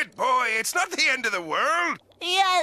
it, boy. It's not the end of the world. Yeah,